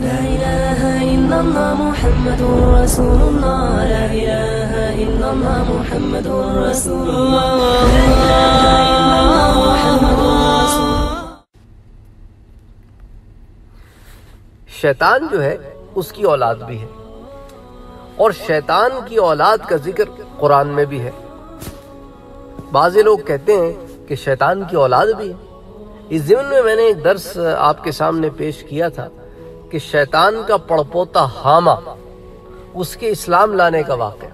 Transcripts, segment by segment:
لا إله إلا الله محمد رسول الله. لا إله إلا الله محمد رسول الله. لا إله إلا الله محمد رسول شیطان جو ہے، اس کی اولاد بھی ہے۔ اور شیطان کی اولاد کا ذکر قرآن میں بھی ہے۔ بعض لوگ کہتے ہیں کہ شیطان کی اولاد بھی ہے۔ اس ضمن میں میں نے ایک درس آپ کے سامنے پیش کیا تھا۔ کہ شیطان کا پڑپوتا حامہ، اس کے اسلام لانے کا واقعہ۔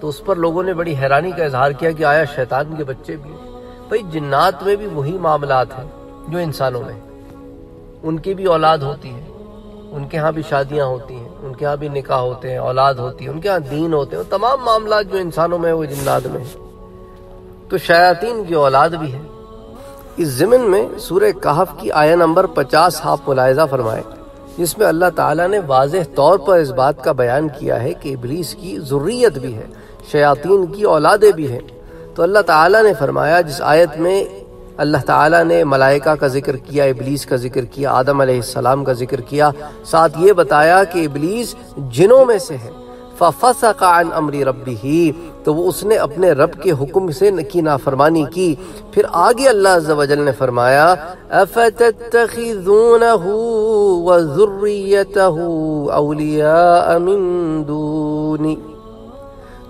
تو اس پر لوگوں نے بڑی حیرانی کا اظہار کیا کہ آیا شیطان کے بچے بھی۔ ہیں بھئی جنات میں بھی وہی معاملات ہیں جو انسانوں میں۔ ان کی بھی اولاد ہوتی ہے، ان کے ہاں بھی شادیاں ہوتی ہیں، ان کے ہاں بھی نکاح ہوتے ہیں، اولاد ہوتی ہے، ان کے ہاں دین ہوتے ہیں۔ تمام معاملات جو انسانوں میں وہ جنات میں ہیں۔ تو شیاطین کی اولاد بھی ہے۔ اس ضمن میں سورہ کہف کی آیہ نمبر پچاس آپ ملاحظہ فرمائے جس میں اللہ تعالیٰ نے واضح طور پر اس بات کا بیان کیا ہے کہ ابلیس کی ذریت بھی ہے، شیاطین کی اولادیں بھی ہیں۔ تو اللہ تعالیٰ نے فرمایا، جس آیت میں اللہ تعالیٰ نے ملائکہ کا ذکر کیا، ابلیس کا ذکر کیا، آدم علیہ السلام کا ذکر کیا، ساتھ یہ بتایا کہ ابلیس جنوں میں سے ہے۔ فَفَسَقَ عَنْ أَمْرِ رَبِّهِ، تو وہ اس نے اپنے رب کے حکم سے کی نافرمانی کی۔ پھر آگے اللہ عز و جل نے فرمایا أَفَتَتَّخِذُونَهُ وَذُرِّيَّتَهُ أَوْلِيَاءَ مِن دُونِ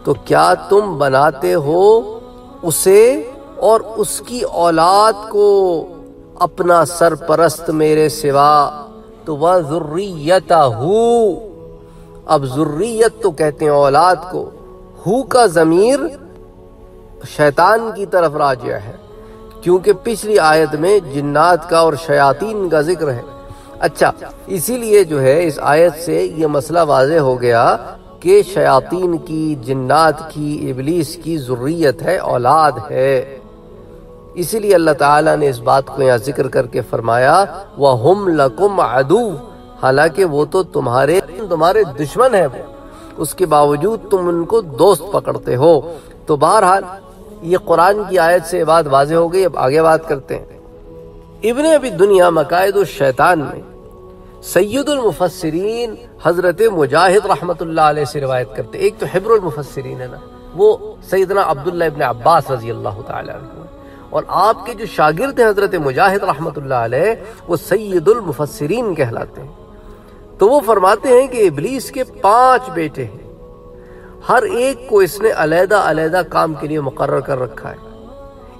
تو کیا تم بناتے ہو اسے اور اس کی اولاد کو اپنا سرپرست میرے سوا؟ تو وہ ذریتہ اب ذریت تو کہتے ہیں اولاد کو، ہو کا ضمیر شیطان کی طرف راجع ہے، کیونکہ پچھلی آیت میں جنات کا اور شیاطین کا ذکر ہے۔ اچھا اسی لیے جو ہے اس آیت سے یہ مسئلہ واضح ہو گیا کہ شیاطین کی، جنات کی، ابلیس کی ذریت ہے، اولاد ہے۔ اسی لیے اللہ تعالیٰ نے اس بات کو یہاں ذکر کر کے فرمایا، وَهُمْ لَكُمْ عَدُو۔ حالانکہ وہ تو تمہارے تمہارے دشمن ہے وہ۔ اس کے باوجود تم ان کو دوست پکڑتے ہو۔ تو بہرحال یہ قرآن کی آیت سے بات واضح ہو گئی۔ اب آگے بات کرتے ہیں۔ ابن ابی دنیا مقائد الشیطان میں سید المفسرین حضرت مجاہد رحمت اللہ علیہ سے روایت کرتے ایک تو حبر المفسرین ہے نا، وہ سیدنا عبداللہ ابن عباس رضی اللہ تعالیٰ عنہ اور آپ کے جو شاگرد ہیں حضرت مجاہد رحمت اللہ علیہ، وہ سید المفسرین کہلاتے ہیں۔ تو وہ فرماتے ہیں کہ ابلیس کے پانچ بیٹے ہیں۔ ہر ایک کو اس نے علیحدہ علیحدہ کام کے لیے مقرر کر رکھا ہے۔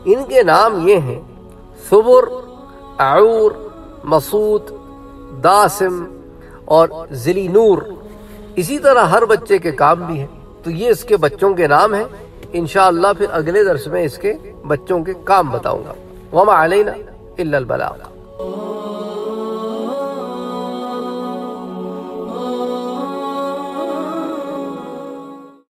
ان کے نام یہ ہیں، ثبر، اعور، مسعود، داسم اور ذلی نور۔ اسی طرح ہر بچے کے کام بھی ہیں۔ تو یہ اس کے بچوں کے نام ہیں۔ انشاءاللہ پھر اگلے درس میں اس کے بچوں کے کام بتاؤں گا۔ وما علینا الا البلاغ۔